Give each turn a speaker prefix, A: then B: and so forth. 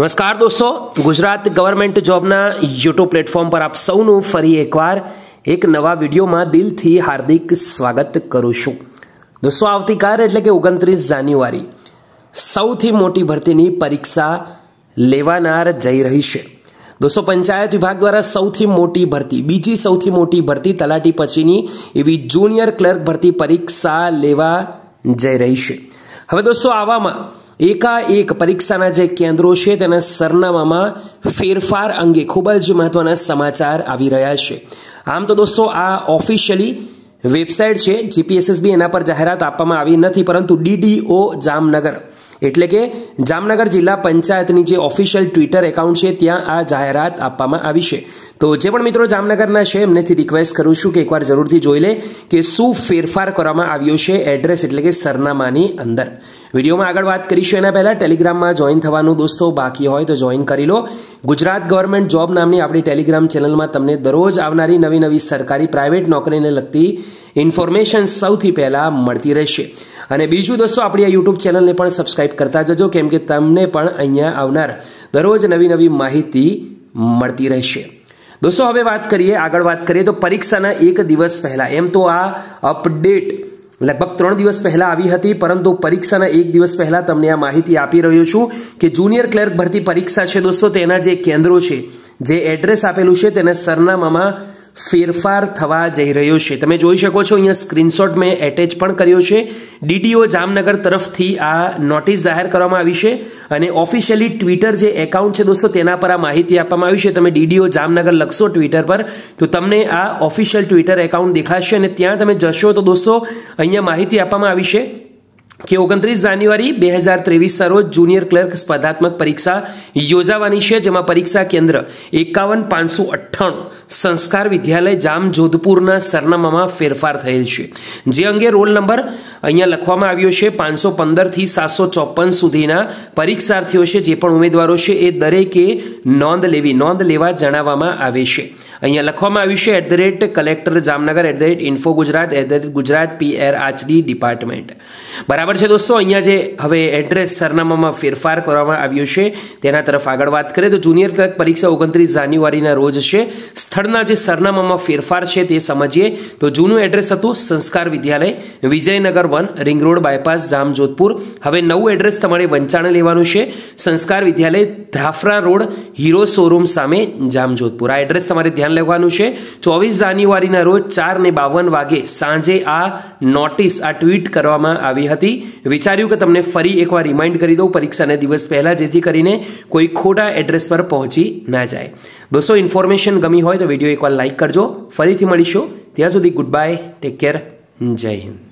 A: નમસ્કાર દોસ્તો ગુજરાત ગવર્મેન્ટ જોબના યુટ્યુબ પ્લેટફોર્મ પર આપ સૌનું ફરી એકવાર એક નવા વિડીયોમાં દિલથી હાર્દિક સ્વાગત કરું છું દોસ્તો આવતીકાલ એટલે કે ઓગણત્રીસ જાન્યુઆરી સૌથી મોટી ભરતીની પરીક્ષા લેવાનાર જઈ રહી છે દોસ્તો પંચાયત વિભાગ દ્વારા સૌથી મોટી ભરતી બીજી સૌથી મોટી ભરતી તલાટી પછીની એવી જુનિયર ક્લર્ક ભરતી પરીક્ષા લેવા જઈ રહી છે હવે દોસ્તો આવામાં એકાએક પરીક્ષાના જે કેન્દ્રો છે તેના સરનામામાં ફેરફાર અંગે ખૂબ જ મહત્વના સમાચાર આવી રહ્યા છે. આમ તો દોસ્તો, આ ઓફિશિયલી વેબસાઇટ છે જીપીએસએસબી એના પર જાહેરાત આપવામાં આવી નથી, પરંતુ ડીડીઓ જામનગર. એટલે કે જામનગર જિલ્લા પંચાયતની જે ઓફિશિયલ ટ્વિટર એકાઉન્ટ છે, ત્યાં આ જાહેરાત આપવામાં આવી છે. તો જે પણ મિત્રો જામનગરના છે, એમનેથી રિક્વેસ્ટ કરું છું કે એકવાર જરૂરથી જોઈ લે કે શું ફેરફાર કરવામાં આવ્યો છે એડ્રેસ એટલે કે સરનામાની અંદર. વિડીયોમાં આગળ વાત કરીશું. એના પહેલાં ટેલિગ્રામમાં જોઈન થવાનું દોસ્તો બાકી હોય તો જોઈન કરી લો. ગુજરાત ગવર્મેન્ટ જોબ નામની આપણી ટેલિગ્રામ ચેનલમાં તમને દરરોજ આવનારી નવી નવી સરકારી પ્રાઇવેટ નોકરીને લગતી ઇન્ફોર્મેશન સૌથી પહેલાં મળતી રહેશે. અને બીજું દોસ્તો, આપણી આ યુટ્યુબ ચેનલને પણ સબસ્ક્રાઈબ કરતા જજો, કેમ કે તમને પણ અહીંયા આવનાર દરરોજ નવી નવી માહિતી મળતી રહેશે. દોસ્તો, હવે વાત કરીએ, આગળ વાત કરીએ, તો પરીક્ષાના એક દિવસ પહેલાં. એમ તો આ અપડેટ લગભગ ત્રણ દિવસ પહેલાં આવી હતી, પરંતુ પરીક્ષાના એક દિવસ પહેલાં તમને આ માહિતી આપી રહ્યો છું કે જુનિયર ક્લર્ક ભરતી પરીક્ષા છે દોસ્તો, તેના જે કેન્દ્રો છે, જે એડ્રેસ આપેલું છે, તેના સરનામામાં ફેરફાર થવા જઈ રહ્યો છે. તમે જોઈ શકો છો, અહીંયા સ્ક્રીનશોટ મેં એટેચ પણ કર્યો છે. ડીડીઓ જામનગર તરફથી આ નોટિસ જાહેર કરવામાં આવી છે અને ઓફિશિયલી ટ્વિટર જે એકાઉન્ટ છે દોસ્તો, તેના પર આ માહિતી આપવામાં આવી છે. તમે ડીડીઓ જામનગર લખશો ટ્વિટર પર, તો તમને આ ઓફિશિયલ ટ્વિટર એકાઉન્ટ દેખાશે અને ત્યાં તમે જશો તો દોસ્તો, અહીંયા માહિતી આપવામાં આવી છે. કે ઓગણત્રીસ જાન્યુઆરી બે હજાર ત્રેવીસના રોજ જુનિયર ક્લર્ક સ્પર્ધાત્મક પરીક્ષા યોજાવાની છે, જેમાં પરીક્ષા કેન્દ્ર એકાવન પાંચસો અઠ્ઠાણું સંસ્કાર વિદ્યાલય જામ જોધપુરના સરનામામાં ફેરફાર થયેલ છે. જે અંગે રોલ નંબર અહીંયા લખવામાં આવ્યો છે, પાંચસો પંદરથી સાતસો ચોપન સુધીના પરીક્ષાર્થીઓ છે, જે પણ ઉમેદવારો છે, એ દરેકે નોંધ લેવી, નોંધ લેવા જણાવવામાં આવે છે. અહીંયા લખવામાં આવ્યું છે at the rate collector Jamnagar at the rate info Gujarat at the rate Gujarat P R H D department બરાબર છે દોસ્તો, અહીંયા જે હવે એડ્રેસ સરનામામાં ફેરફાર કરવામાં આવ્યો છે, તેના તરફ આગળ વાત કરીએ તો જુનિયર ક્લર્ક પરીક્ષા ઓગણત્રીસ જાન્યુઆરીના રોજ છે. સ્થળના જે સરનામામાં ફેરફાર છે તે સમજીએ તો જૂનું એડ્રેસ હતું Sanskar Vidyalaya, Vijaynagar one, ring road bypass Jam Jodhpur હવે નવું એડ્રેસ તમારે વંચાણે લેવાનું છે. Sanskar Vidyalaya, Dhafra road, Hero showroom સામે જામ જોધપુર આ એડ્રેસ તમારે ધ્યાન લેવાનું છે. ચોવીસ જાન્યુઆરીના રોજ ચાર ને બાવન વાગે સાંજે આ નોટિસ, આ ટ્વીટ કરવામાં આવી હતી. વિચાર્યું કે તમને ફરી એકવાર રિમાઇન્ડ કરી દઉં. પરીક્ષાને દિવસ પહેલાં જેથી કરીને કોઈ ખોટા એડ્રેસ પર પહોંચી ના જાય. દોસ્તો, ઇન્ફોર્મેશન ગમી હોય તો વીડિયો એકવાર લાઇક કરજો. ફરીથી મળીશું. ત્યાં સુધી ગુડ બાય ટેક કેર, જય હિન્દ.